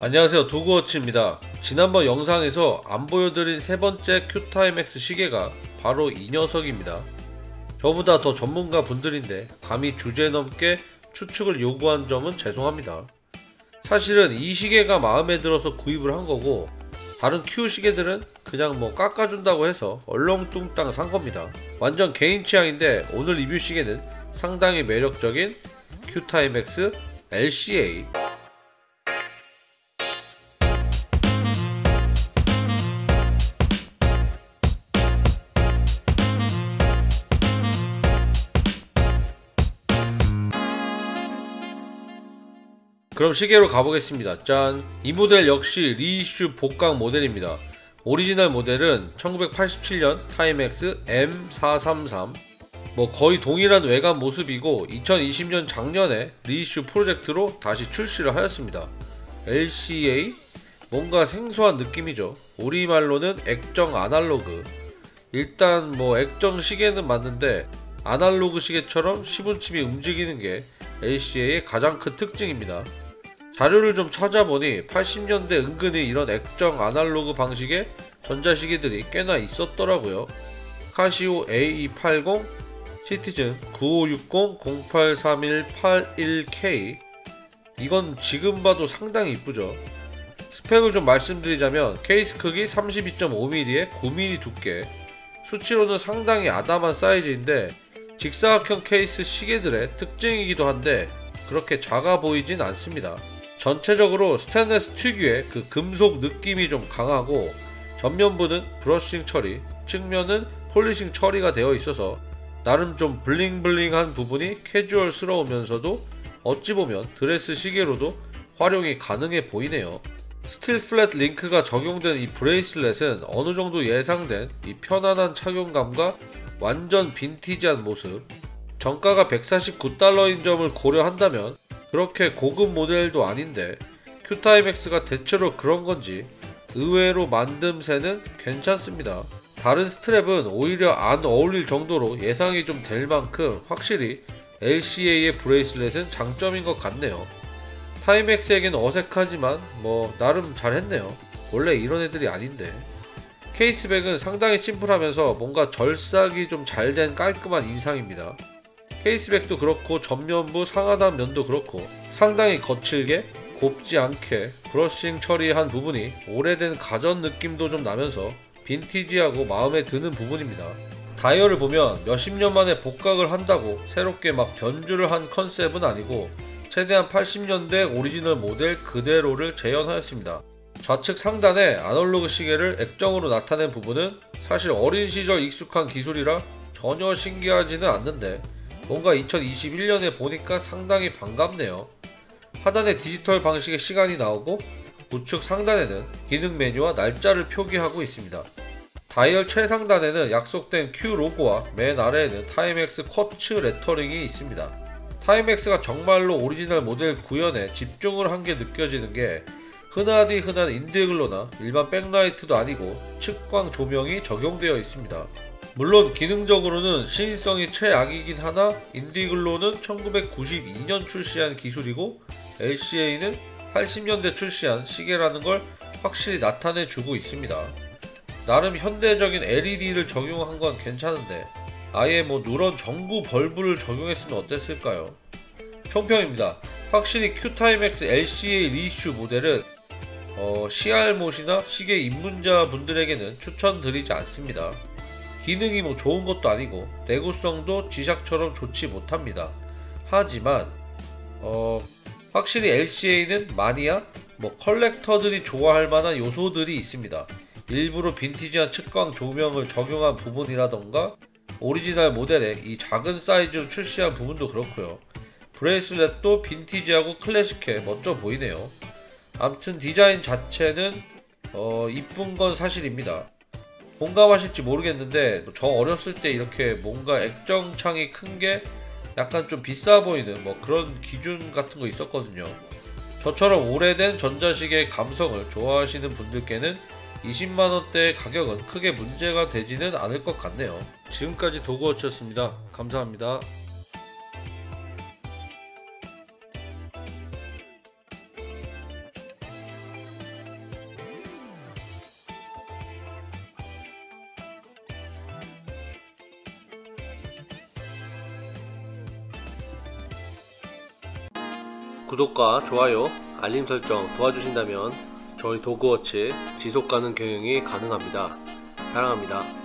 안녕하세요. 도그워치입니다. 지난번 영상에서 안 보여드린 세 번째 큐타임X 시계가 바로 이 녀석입니다. 저보다 더 전문가 분들인데 감히 주제 넘게 추측을 요구한 점은 죄송합니다. 사실은 이 시계가 마음에 들어서 구입을 한 거고 다른 Q 시계들은 그냥 뭐 깎아준다고 해서 얼렁뚱땅 산 겁니다. 완전 개인 취향인데 오늘 리뷰 시계는 상당히 매력적인 Q Timex LCA 그럼 시계로 가보겠습니다. 짠! 이 모델 역시 reissue 복각 모델입니다. 오리지널 모델은 1987년 Timex M433 뭐 거의 동일한 외관 모습이고 2020년 작년에 리이슈 프로젝트로 다시 출시를 하였습니다. LCA 뭔가 생소한 느낌이죠. 우리말로는 액정 아날로그 일단 뭐 액정 시계는 맞는데 아날로그 시계처럼 시분침이 움직이는 게 LCA의 가장 큰 특징입니다. 자료를 좀 찾아보니 80년대 은근히 이런 액정 아날로그 방식의 전자시계들이 꽤나 있었더라고요. 카시오 A280, 시티즌 9560-083181K 이건 지금 봐도 상당히 이쁘죠. 스펙을 좀 말씀드리자면 케이스 크기 32.5mm에 9mm 두께 수치로는 상당히 아담한 사이즈인데 직사각형 케이스 시계들의 특징이기도 한데 그렇게 작아 보이진 않습니다. 전체적으로 스테인레스 특유의 그 금속 느낌이 좀 강하고 전면부는 brushing 처리, 측면은 polishing 처리가 되어 있어서 나름 좀 bling bling한 부분이 캐주얼스러우면서도 어찌 보면 드레스 시계로도 활용이 가능해 보이네요. 스틸 flat link가 적용된 이 bracelet은 어느 정도 예상된 이 편안한 착용감과 완전 빈티지한 모습 정가가 149달러인 점을 고려한다면 그렇게 고급 모델도 아닌데 Q Timex가 대체로 그런 건지 의외로 만듦새는 괜찮습니다. 다른 스트랩은 오히려 안 어울릴 정도로 예상이 좀 될 만큼 확실히 LCA의 bracelet은 장점인 것 같네요. Timex에겐 어색하지만 뭐 나름 잘했네요. 원래 이런 애들이 아닌데. case back은 상당히 심플하면서 뭔가 절삭이 좀 잘 된 깔끔한 인상입니다. case back도 그렇고 전면부 상하단 면도 그렇고 상당히 거칠게 곱지 않게 brushing 처리한 부분이 오래된 가전 느낌도 좀 나면서 빈티지하고 마음에 드는 부분입니다. 다이얼을 보면 몇십 년 만에 복각을 한다고 새롭게 막 변주를 한 컨셉은 아니고 최대한 80년대 오리지널 모델 그대로를 재현하였습니다. 좌측 상단에 아날로그 시계를 액정으로 나타낸 부분은 사실 어린 시절 익숙한 기술이라 전혀 신기하지는 않는데 뭔가 2021년에 보니까 상당히 반갑네요. 하단에 디지털 방식의 시간이 나오고 우측 상단에는 기능 메뉴와 날짜를 표기하고 있습니다. 다이얼 최상단에는 약속된 Q 로고와 맨 아래에는 Timex quartz 레터링이 있습니다. Timex가 정말로 오리지널 모델 구현에 집중을 한 게 느껴지는 게 흔하디 흔한 Indiglo나 일반 백라이트도 아니고 측광 조명이 적용되어 있습니다. 물론 기능적으로는 시인성이 최악이긴 하나 인디글로는 1992년 출시한 기술이고 LCA는 80년대 출시한 시계라는 걸 확실히 나타내 주고 있습니다. 나름 현대적인 LED를 적용한 건 괜찮은데 아예 뭐 누런 전구 벌브를 적용했으면 어땠을까요? 총평입니다. 확실히 큐타임X LCA 리슈 모델은 어, CR못이나 시계 입문자 분들에게는 추천드리지 않습니다. 기능이 뭐 좋은 것도 아니고 내구성도 G-Shock처럼 좋지 못합니다. 하지만 어, 확실히 LCA는 마니아, 뭐 컬렉터들이 좋아할 만한 요소들이 있습니다. 일부러 빈티지한 측광 조명을 적용한 부분이라던가 오리지널 모델의 이 작은 사이즈로 출시한 부분도 그렇고요. bracelet도 빈티지하고 클래식해 멋져 보이네요. 암튼 디자인 자체는 어, 이쁜 건 사실입니다. 공감하실지 모르겠는데 저 어렸을 때 이렇게 뭔가 액정창이 큰 게 약간 좀 비싸 보이는 뭐 그런 기준 같은 거 있었거든요. 저처럼 오래된 전자시계 감성을 좋아하시는 분들께는 20만원대의 가격은 크게 문제가 되지는 않을 것 같네요. 지금까지 도그워치였습니다. 감사합니다. 구독과 좋아요, 알림 설정 도와주신다면 저희 도그워치 지속가능 경영이 가능합니다. 사랑합니다.